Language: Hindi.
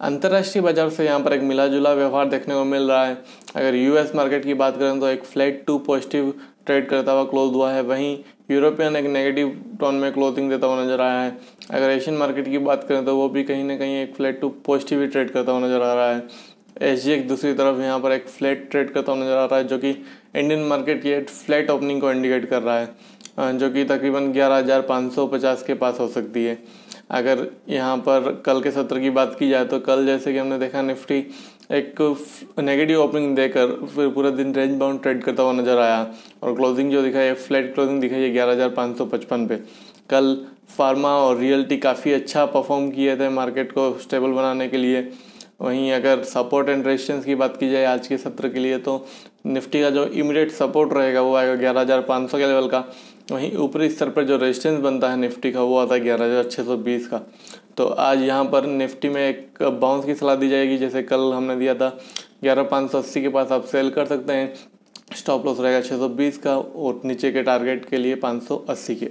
अंतर्राष्ट्रीय बाज़ार से यहाँ पर एक मिला जुला व्यवहार देखने को मिल रहा है। अगर यूएस मार्केट की बात करें तो एक फ्लैट टू पॉजिटिव ट्रेड करता हुआ क्लोज हुआ है। वहीं यूरोपियन एक नेगेटिव टोन में क्लोथिंग देता हुआ नज़र आया है। अगर एशियन मार्केट की बात करें तो वो भी कहीं ना कहीं एक फ्लैट टू पॉजिटिव ही ट्रेड करता हुआ नज़र आ रहा है। एस जी दूसरी तरफ़ यहाँ पर एक फ्लैट ट्रेड करता हुआ नज़र आ रहा है, जो कि इंडियन मार्केट की एक फ्लैट ओपनिंग को इंडिकेट कर रहा है जो कि तकरीबन ग्यारह हज़ार पाँच सौ पचास के पास हो सकती है। अगर यहाँ पर कल के सत्र की बात की जाए तो कल जैसे कि हमने देखा, निफ्टी एक नेगेटिव ओपनिंग देकर फिर पूरा दिन रेंज बाउंड ट्रेड करता हुआ नज़र आया और क्लोजिंग जो दिखाई है फ्लैट क्लोजिंग दिखाई है ग्यारह हज़ार पाँच सौ पचपन पे। कल फार्मा और रियल्टी काफ़ी अच्छा परफॉर्म किए थे मार्केट को स्टेबल बनाने के लिए। वहीं अगर सपोर्ट एंड रेजिस्टेंस की बात की जाए आज के सत्र के लिए तो निफ्टी का जो इमीडिएट सपोर्ट रहेगा वो आएगा ग्यारह हज़ार पाँच सौ के लेवल का। वहीं ऊपरी स्तर पर जो रेजिस्टेंस बनता है निफ्टी का वो आता है ग्यारह हज़ार छः सौ बीस का। तो आज यहाँ पर निफ्टी में एक बाउंस की सलाह दी जाएगी, जैसे कल हमने दिया था, ग्यारह पाँच सौ अस्सी के पास आप सेल कर सकते हैं। स्टॉप लॉस रहेगा छः सौ बीस का और नीचे के टारगेट के लिए पाँच सौ अस्सी के।